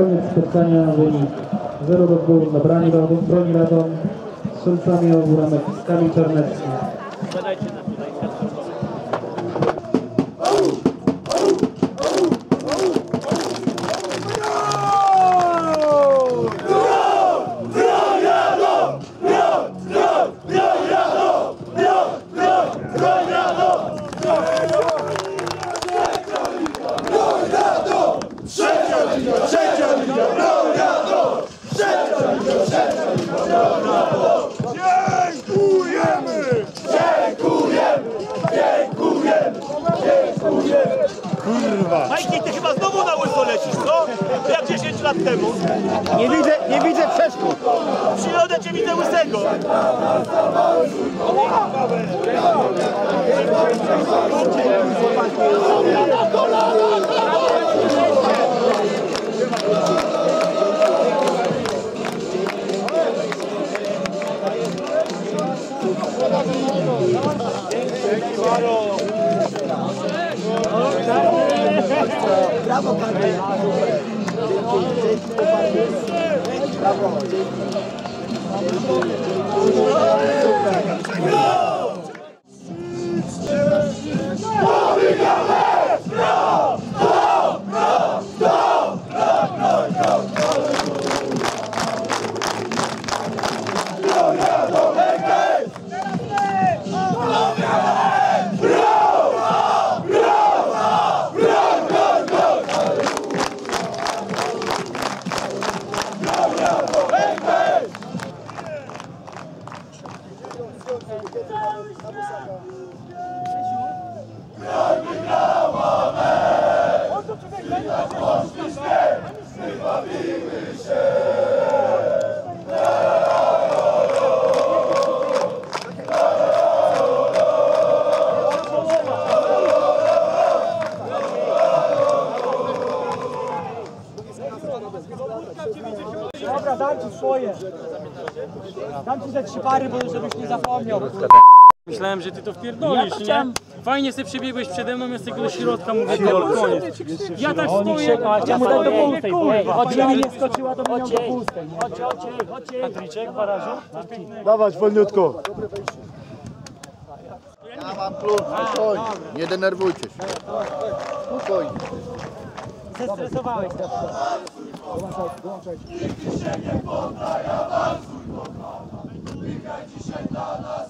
koniec spotkania wynik 0 do 2 dla broni Radom, broni Radom strzelcami obu ramek Kamil Czarnecki. Kurwa! Majki, ty chyba znowu na łyso lecisz, co? Jak 10 lat temu. Nie widzę, nie widzę przeszkód. Przyrodę cię widzę łysego. Bravo, Cadê? Bravo, Broniła łamę, i na polski sklep wybawiły się. Dobra, dam ci swoje. Dam ci te trzy pary, bo żebyś nie zapomniał. Myślałem, że ty to wpierdolisz, Ja nie? Fajnie sobie przebiegłeś przede mną, ja z tego środka mówię, gol, koniec. Ja tak stoję, a chciałem mu dać do pustej, kurwa. Chodź, ja nie skoczyła, to miał do pustej. Chodź, chodź, chodź. Patryczek, barażu. Dawać wolniutko! Ja mam plus, spokojnie. Nie denerwujcie się. Spokojnie. Zestresowałeś to. Dzisiaj dla nas